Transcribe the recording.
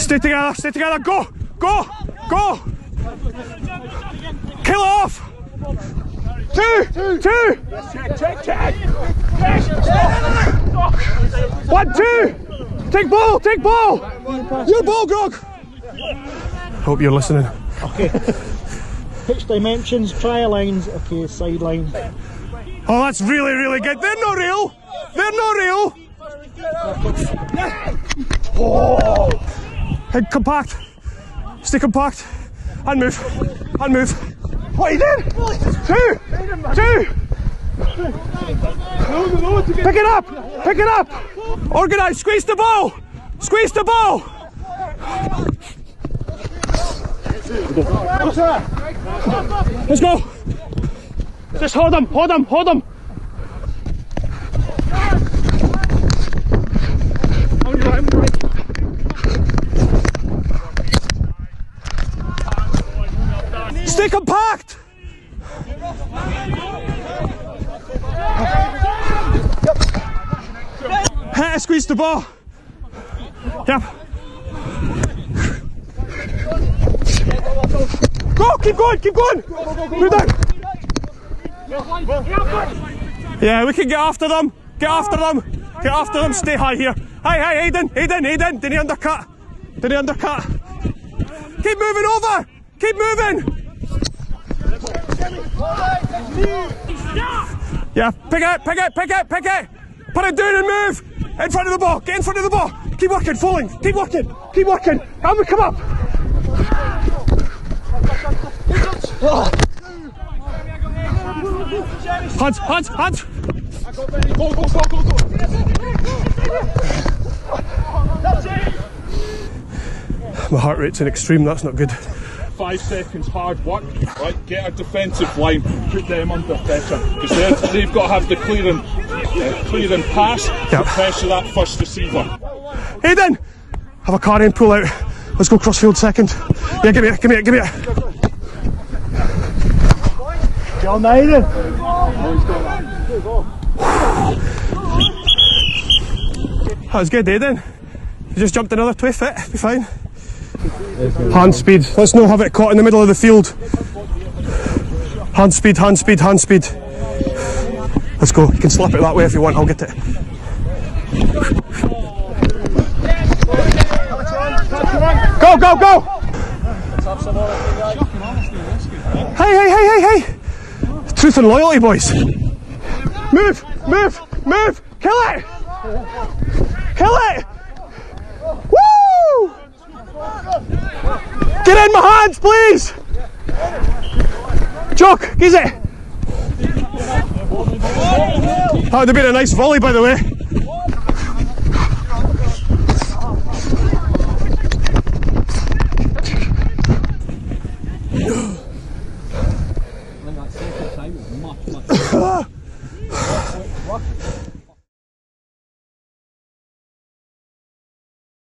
Stay together, stay together, go, go, go. Kill off. Two, two. Check, check, check. One, two. Take ball, take ball. Your ball, Grog. Hope you're listening. Okay. Pitch dimensions, try lines, okay, sideline. Oh, that's really, really good. They're not real. They're not real. Oh. Head compact. Stay compact. And move. And move. What are you doing? Two. Two. Pick it up. Pick it up. Organize. Squeeze the ball. Squeeze the ball. Let's go. Just hold him. Hold him. Hold him. Stay compact! Hey, squeeze the ball. Yep. Go, keep going, keep going. Move. Yeah, we can get after them. Get after them. Get after them. Stay high here. Hi, hi, Aiden, Aiden, Aiden. Didn't he undercut? Didn't he undercut? Keep moving over. Keep moving. Yeah, pick it, pick it, pick it, pick it. Put it down and move. In front of the ball. Get in front of the ball. Keep working, falling. Keep working. Keep working. Me come up. Hands, hands, hands. Go, go, go, go, go. My heart rate's in extreme. That's not good. Five seconds hard work. Right, get a defensive line, put them under pressure because they've got to have the clearing, uh, clearing pass Yep. to pressure that first receiver. Aiden, have a car in, pull out. Let's go crossfield second. Yeah, give me it, give me it, give me it. John Aiden. That was good, Aiden. You just jumped another 20 foot, be fine. Hand speed. Let's not have it caught in the middle of the field. Hand speed, hand speed, hand speed. Let's go. You can slap it that way if you want. I'll get it. Go, go, go! Hey, hey, hey, hey, hey! Truth and loyalty, boys. Move, move, move! Kill it! Kill it! Get in my hands, please! Jock, is it? That would have been a nice volley, by the way.